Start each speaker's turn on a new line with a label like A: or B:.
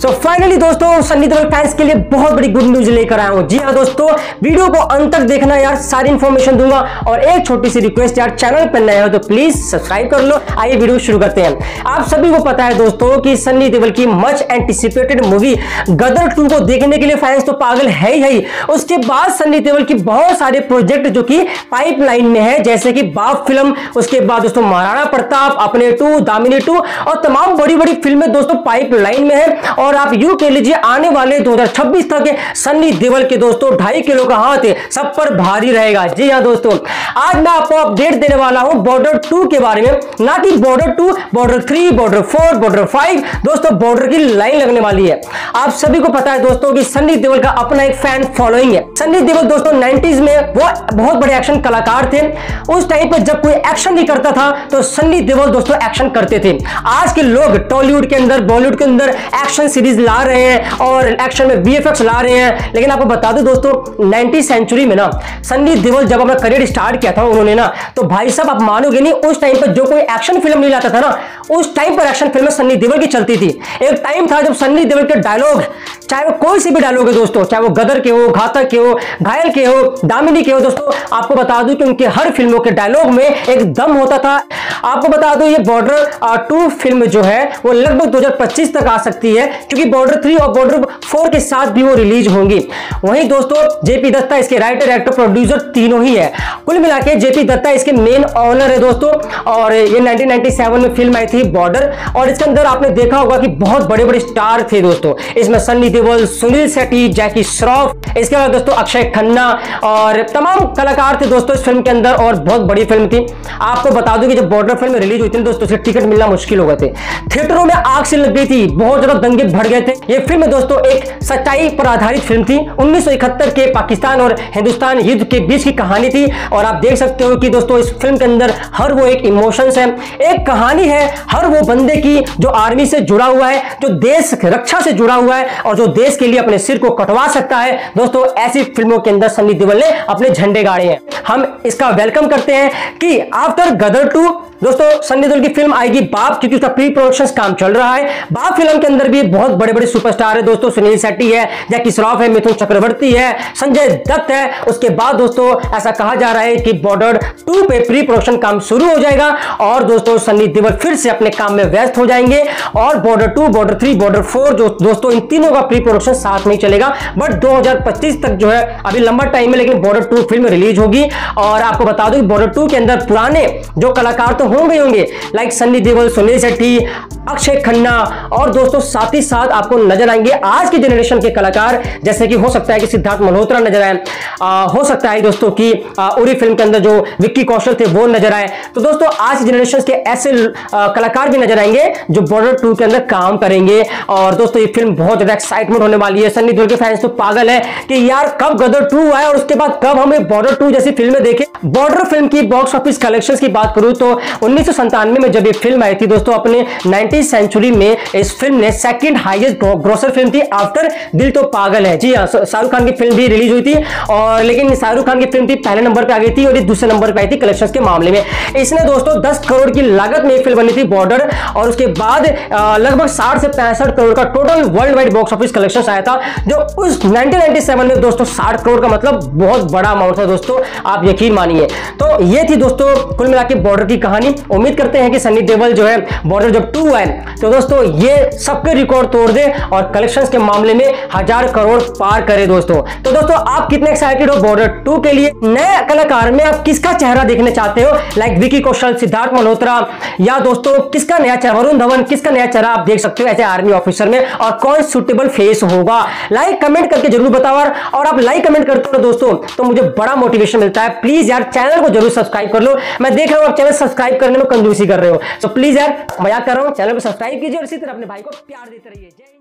A: सो so finally दोस्तों Sunny Deol fans के लिए बहुत बड़ी गुड न्यूज़ लेकर आया हूँ। जी हाँ दोस्तों वीडियो को अंत तक देखना यार, सारी इंफॉर्मेशन दूँगा। और एक छोटी सी रिक्वेस्ट यार चैनल पर नए हो तो प्लीज़ सब्सक्राइब कर लो। आइए वीडियो शुरू करते हैं। आप सभी को पता है दोस्तों कि सन्नी देओल की much anticipated movie Gadar two को देखने के लिए फैंस तो पागल है ही है उसके बाद सन्नी देओल की बहुत सारे प्रोजेक्ट जो कि पाइपलाइन में है, जैसे कि बाप फ़िल्म उसके बाद दोस्तों महाराणा प्रताप अपने टू दामिनी टू और तमाम बड़ी बड़ी फ़िल्में दोस्तों पाइपलाइन में है। और आप यू कह लीजिए, आने वाले 2026 तक सन्नी देवल के दोस्तों, ढाई किलो का हाथ सब पर भारी रहेगा। जी हाँ दोस्तों, आज मैं आपको अपडेट देने वाला हूँ बॉर्डर टू के बारे में। ना कि Border two Border three Border four Border five दोस्तों बॉर्डर की लाइन लगने वाली है। आप सभी को पता है दोस्तों की सन्नी देवल का अपना एक फ़ैन फॉलोइंग है। सन्नी देवल दोस्तों नाइनटीज में वो बहुत बड़े एक्शन कलाकार थे। उस टाइम पर जब कोई एक्शन नहीं करता था तो सन्नी देवल दोस्तों एक्शन करते थे। आज के लोग टॉलीवुड के अंदर बॉलीवुड के अंदर एक्शन सीरीज़ ला रहे हैं और एक्शन में वी ला रहे हैं। लेकिन आपको बता दो दोस्तों नाइनटी सेंचुरी में ना, सन्नी देवल जब अपना करियर स्टार्ट किया था उन्होंने ना तो भाई साहब आप मानोगे नहीं, उस टाइम पर जो कोई एक्शन फ़िल्म नहीं लाता था ना, उस टाइम पर एक्शन फ़िल्म सन्नी देवल की चलती थी। एक टाइम था जब सन्नी देवल के डायलॉग चाहे वो कोई सी भी डायलॉग है दोस्तों, चाहे वो गदर के हो, घातक के हो घायल के हो, दामिनी के हो, दोस्तों, आपको बता दूँ कि उनके हर फ़िल्मों के डायलॉग में एक दम होता था। आपको बता दो, ये बॉर्डर टू फ़िल्म जो है, वो लगभग 2025 तक आ सकती है, क्योंकि बॉर्डर थ्री और बॉर्डर फोर के साथ भी वो रिलीज़ होंगी। वहीं दोस्तों जेपी दत्ता इसके राइटर एक्टर प्रोड्यूसर तीनों ही है। कुल मिला के जेपी दत्ता इसके मेन ऑनर है दोस्तों, और ये 1997 में फ़िल्म आई थी बॉर्डर और इसके अंदर आपने देखा होगा कि बहुत बड़े बड़े स्टार थे दोस्तों। इसमें सन्नी देवल सुनील शेट्टी जैकी श्रॉफ इसके बाद दोस्तों अक्षय खन्ना और तमाम कलाकार थे दोस्तों इस फ़िल्म के अंदर, और बहुत बड़ी फ़िल्म थी। आपको बता दूँ कि जब बॉर्डर फ़िल्म रिलीज़ हुई थी, दोस्तों से टिकट मिलना मुश्किल हो गए थे। थिएटरों में आग से लग गई थी, बहुत ज़्यादा दंगे भड़ गए थे। ये फ़िल्म, दोस्तों, एक सच्चाई पर आधारित फ़िल्म थी। 1971 के पाकिस्तान और हिंदुस्तान युद्ध के बीच की कहानी थी। और आप देख सकते हो कि, दोस्तों, इस फ़िल्म के अंदर हर वो एक इमोशंस है। एक कहानी है हर वो बंदे की जो आर्मी से जुड़ा हुआ है, जो देश रक्षा से जुड़ा हुआ है और जो देश के लिए अपने सिर को कटवा सकता है। दोस्तों, ऐसी फ़िल्मों के अंदर सन्नी देओल ने अपने झंडे गाड़े हैं। हम इसका वेलकम करते हैं कि आफ्टर गदर टू दोस्तों, सन्नी की फ़िल्म आएगी बाप, क्योंकि उसका प्री प्रोडक्शन काम चल रहा है। बाप फ़िल्म के अंदर भी बहुत बड़े बड़े सुपरस्टार है दोस्तों, सुनील शेट्टी है, जैकी श्रॉफ है, मिथुन चक्रवर्ती है, संजय दत्त है। उसके बाद दोस्तों, ऐसा कहा जा रहा है कि बॉर्डर टू पे प्री प्रोडक्शन काम शुरू हो जाएगा और दोस्तों, सन्नी देओल फिर से अपने काम में व्यस्त हो जाएँगे और Border two Border three Border four जो दोस्तों, इन तीनों का प्री प्रोडक्शन साथ नहीं चलेगा। बट 2025 तक जो है, अभी लंबा टाइम है, लेकिन बॉर्डर टू फ़िल्म रिलीज़ होगी। और आपको बता दूँ बॉर्डर टू के अंदर पुराने जो कलाकार तो होंगे होंगे। लाइक सन्नी देओल सुनील शेट्टी अक्षय खन्ना और दोस्तों साथ ही साथ आपको नज़र आएँगे आज के जनरेशन के कलाकार। जैसे कि हो सकता है कि सिद्धार्थ मल्होत्रा नज़र आए। आ, हो सकता है दोस्तों कि उरी फ़िल्म के अंदर जो विक्की कौशल थे वो नज़र आए। तो दोस्तों आज जनरेशन के ऐसे आ, कलाकार भी नज़र आएँगे जो बॉर्डर टू के अंदर काम करेंगे। और दोस्तों ये फ़िल्म बहुत ज़्यादा एक्साइटमेंट होने वाली है। सन्नी देओल के फैंस तो पागल है कि यार कब गदर टू आए और उसके बाद कब हमें बॉर्डर टू जैसी फ़िल्में देखे। बॉर्डर फ़िल्म की बॉक्स ऑफ़िस कलेक्शन की बात करूँ तो उन्नीस में जब ये फ़िल्म आई थी, दोस्तों, अपने नाइनटीन सेंचुरी में इस फ़िल्म ने सेकेंड हाइएस्ट ग्रोसर फ़िल्म थी आफ्टर दिल तो पागल है। जी हाँ शाहरुख खान की फ़िल्म भी रिलीज़ हुई थी, और लेकिन शाहरुख खान की फ़िल्म थी, पहले नंबर पर आ गई थी और दूसरे नंबर पर आई थी कलेक्शन के मामले में। इसने, दोस्तों 10 करोड़ की लागत में फ़िल्म बनी थी बॉर्डर और उसके बाद लगभग साठ से पैंसठ करोड़ का total world wide box office collection आया था, जो उस नाइनटीन में, दोस्तों, साठ करोड़ का मतलब बहुत बड़ा अमाउंट था, दोस्तों, आप यकीन मानिए। तो ये थी, दोस्तों, कुल मिला बॉर्डर की कहानी। उम्मीद करते हैं कि सनी देवल जो है बॉर्डर जब टू आए तो दोस्तों ये सबके रिकॉर्ड तोड़ दे और कलेक्शंस के मामले में हज़ार करोड़ पार करे दोस्तों। तो दोस्तों, आप कितने एक्साइटेड हो बॉर्डर टू के लिए? नए कलाकार में आप किसका चेहरा देखने चाहते हो? लाइक विकी कौशल सिद्धार्थ मल्होत्रा या दोस्तों, किसका नया चेहरा? वरुण धवन किसका नया चेहरा आप देख सकते हो ऐसे आर्मी ऑफिसर में? और कौन सुटेबल फेस होगा? लाइक कमेंट करके ज़रूर बताओ और आप लाइक कमेंट करते हो दोस्तों तो मुझे बड़ा मोटिवेशन मिलता है। प्लीज़ यार चैनल को ज़रूर सब्सक्राइब कर लो। मैं देख रहा हूँ आप चैनल सब्सक्राइब करने में कंजूसी कर रहे हो। तो प्लीज़ यार, मज़ाक कर रहा हूँ। चैनल को सब्सक्राइब कीजिए और इसी तरह अपने भाई को प्यार देते रहिए। जय